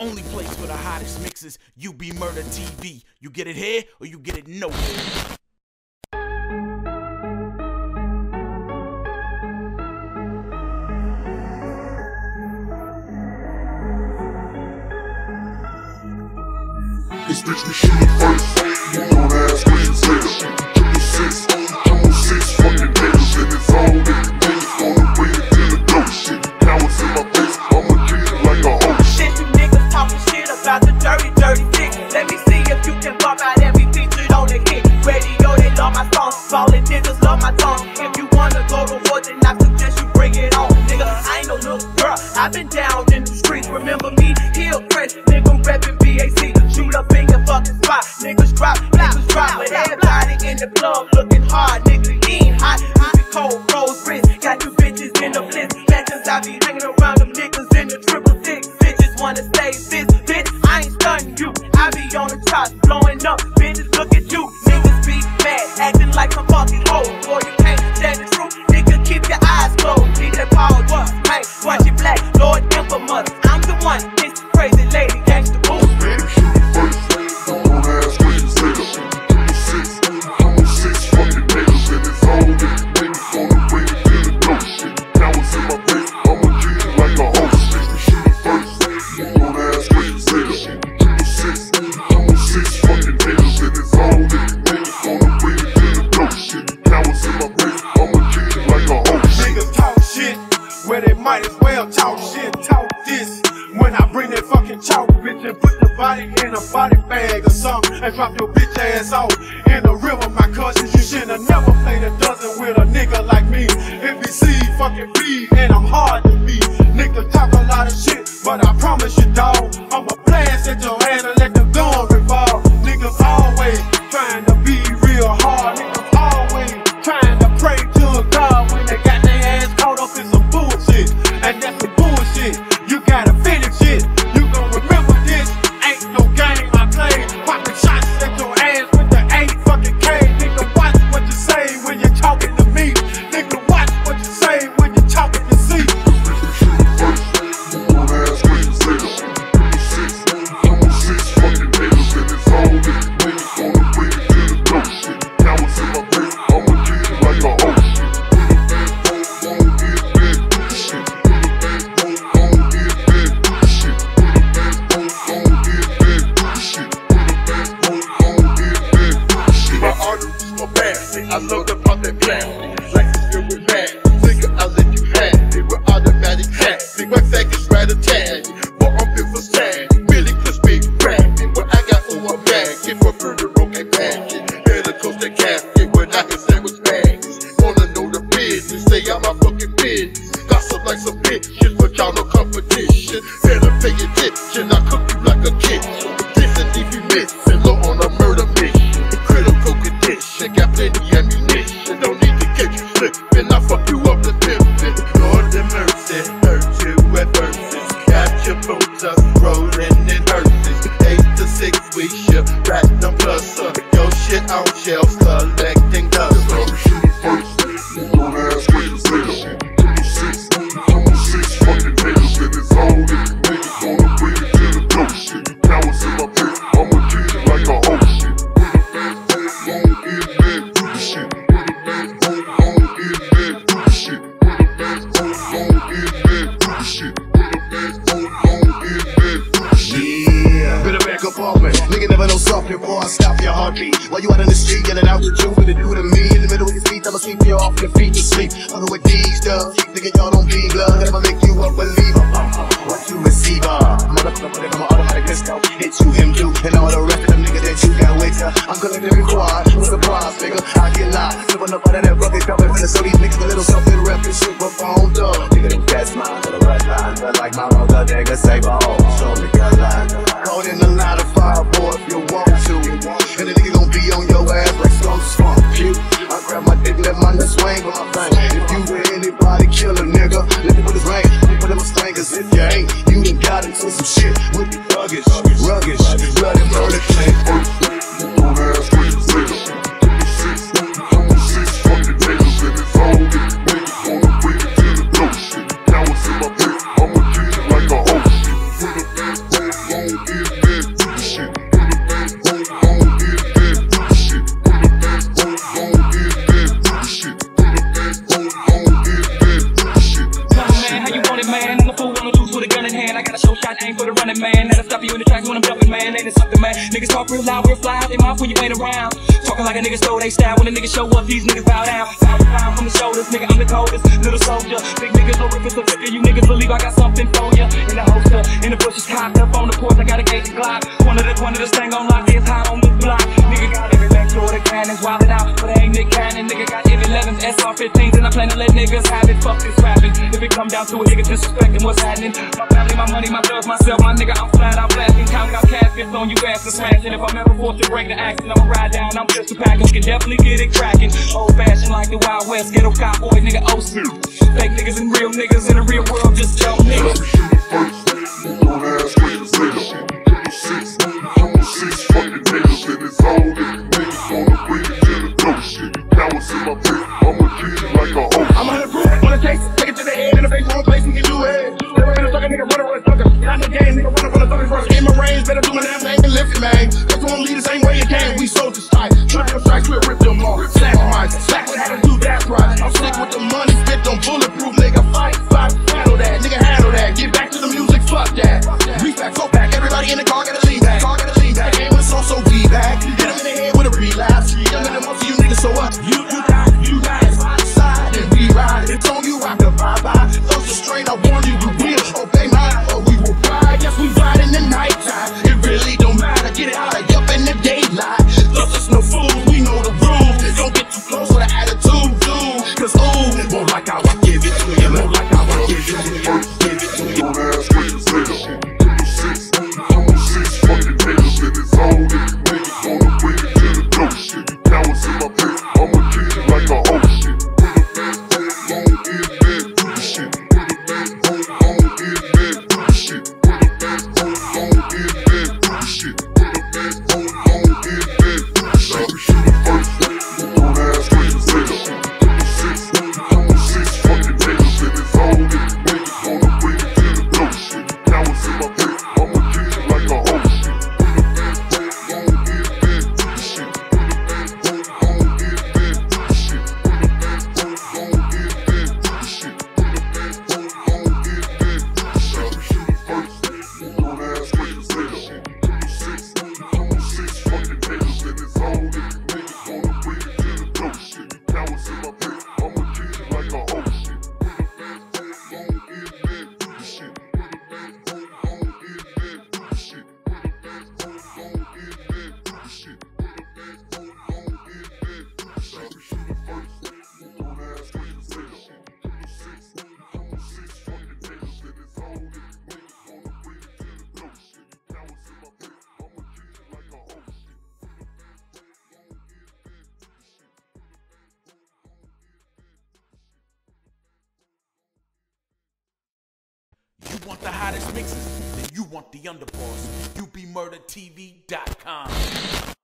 Only place for the hottest mixes, UB Murda TV. You get it here or you get it nowhere. This bitch be shooting first. You don't ask me, bitch. Give me six. 36. Let me see if you can pop out every feature on the hit. Radio, they love my song. Ballin' niggas love my tongue. If you wanna go to war, then I suggest you bring it on. Nigga, I ain't no little girl. I've been down. look at you. Niggas be mad, acting like some fucking hoe. Boy, you can't stand the truth. Nigga, keep your eyes closed. DJ Paul, what? Hey, watch it black, Lord. and drop your bitch ass off. competition. Better pay attention, I cook you like a kitchen. This and if you missing, low on a murder mission. Critical condition, got plenty ammunition. Don't need to catch you slipping, I fuck you up the pimpin'. Lord have mercy, hurt you at verses. Catapultas, rolling in hearses. Eight to six, we ship platinum plus up. Your shit on shelves, collecting dust. First, first, first, first, first, first, hold it. compartment. Nigga never know soft before I stop your heartbeat. While you out in the street yelling out the truth, what it do to me? In the middle of your speech, I'ma sweep you off your feet to sleep. Under with these dubs, nigga, y'all don't be glove. Never make you a believer. What you receiver? Uh? Motherfucker, I'm an automatic pistol. Hit you, him too, and all the rest of them niggas that you got with ya. I'm collecting required. What's the prize, nigga? I get locked, Slipping up out of that rugged cup and finna show these niggas a little something rap and shit, but phone dub. Nigga, them cats mine, to the red line. But like my mother, nigga, say, oh, show me your lines, Caught in the line. And the nigga real loud, real fly out their mouth when you ain't around. Talking like a nigga stole they style. When a nigga show up, these niggas bow down. Power from the shoulders, nigga, I'm the coldest. Little soldier, big niggas, lyrics, so sicker. You niggas believe I got something for ya. In the holster, in the bushes, cocked up on the porch, I got a gauge Glock. One of the, one of this thing on lock, it's hot on this block. Nigga got everything got the cannons, wild it out, but I ain't Nick Cannon. Nigga got 11s, AR15s, and I plan to let niggas have it. Fuck this rapping. If it come down to it, niggas disrespecting what's happening. My family, my money, my drugs, myself, my nigga, I'm flat out blasting. Counting out cash, fist on you ass and smashing. If I'm ever forced to break the action, I'ma ride down. I'm just a package, can definitely get it cracking. Old fashioned like the Wild West, ghetto cowboy, nigga, OC. Fake niggas and real niggas in the real world just don't niggas. range, better do my damn thing and lift it, man. If you wanna the same way. hottest mixes, then you want the underboss. UBMurdaTV.com.